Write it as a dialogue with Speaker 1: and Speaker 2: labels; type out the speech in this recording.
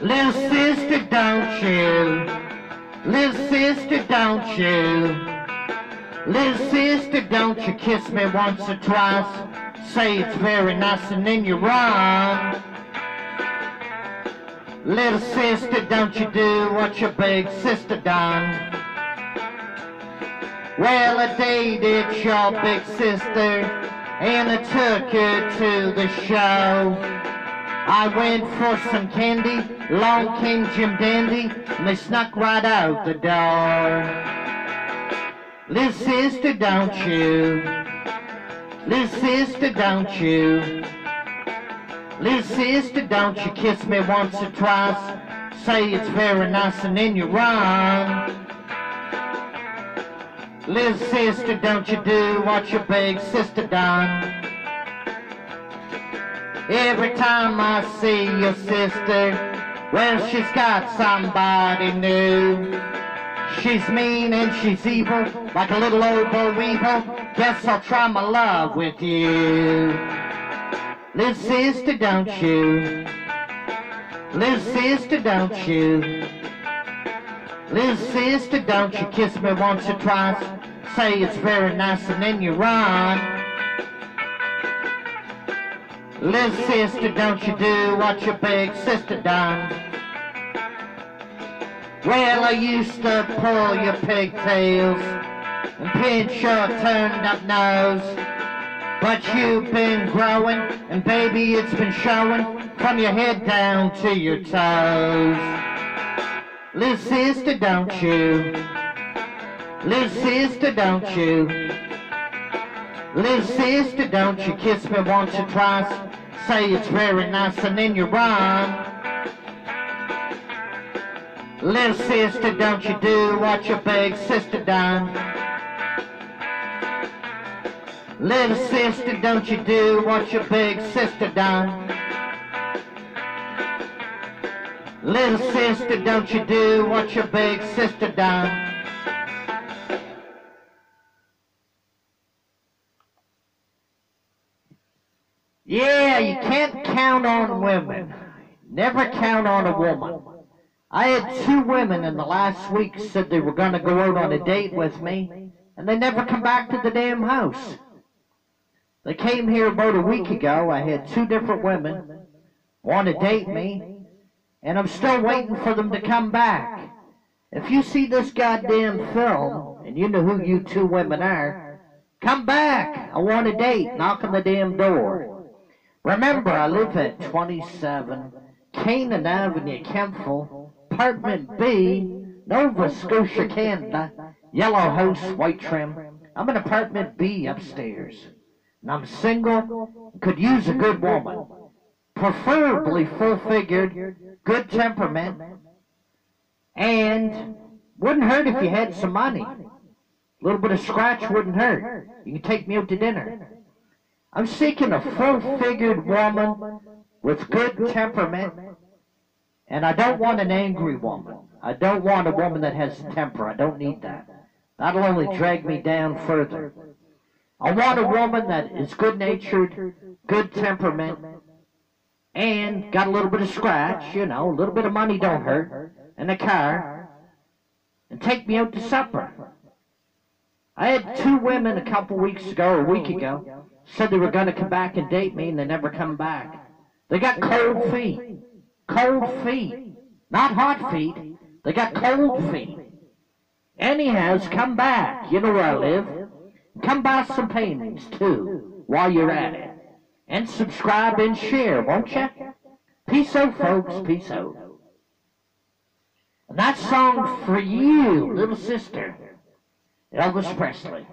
Speaker 1: Little sister, don't you? Little sister, don't you? Little sister, don't you kiss me once or twice? Say it's very nice and then you run. Little sister, don't you do what your big sister done? Well, I dated your big sister and I took her to the show. I went for some candy, long came Jim Dandy, and they snuck right out the door. Little sister, don't you? Little sister, don't you? Little sister, don't you kiss me once or twice? Say it's very nice and then you run. Little sister, don't you do what your big sister done? Every time I see your sister, well, she's got somebody new. She's mean and she's evil, like a little old boll weevil. Guess I'll try my love with you. Little sister, don't you? Little sister, don't you? Little sister, don't you kiss me once or twice? Say it's very nice and then you run. Little sister, don't you do what your big sister done? Well, I used to pull your pigtails and pinch your turned up nose. But you've been growing, and baby, it's been showing from your head down to your toes. Little sister, don't you? Little sister, don't you? Little sister, don't you kiss me once or twice? Say it's very nice and then you run. Little sister, don't you do what your big sister done. Little sister, don't you do what your big sister done. Little sister, don't you do what your big sister done. Yeah, you can't count on women. Never count on a woman. I had two women in the last week said they were going to go out on a date with me, and they never come back to the damn house. They came here about a week ago. I had two different women want to date me, and I'm still waiting for them to come back. If you see this goddamn film, and you know who you two women are, come back. I want a date. Knock on the damn door. Remember, I live at 27 Canaan Avenue, Kentville, apartment B, Nova Scotia, Canada, yellow house, white trim. I'm in apartment B upstairs, and I'm single, could use a good woman, preferably full-figured, good temperament, and wouldn't hurt if you had some money. A little bit of scratch wouldn't hurt. You can take me out to dinner. I'm seeking a full-figured woman with good temperament, and I don't want an angry woman. I don't want a woman that has temper. I don't need that. That'll only drag me down further. I want a woman that is good-natured, good temperament, and got a little bit of scratch, you know, a little bit of money don't hurt, and a car, and take me out to supper. I had two women a couple weeks ago, a week ago, said they were going to come back and date me, and they never come back. They got cold feet. Cold feet. Not hot feet. They got cold feet. Anyhow, come back. You know where I live. Come buy some paintings, too, while you're at it. And subscribe and share, won't you? Peace out, folks. Peace out. And that song for you, little sister, Elvis Presley.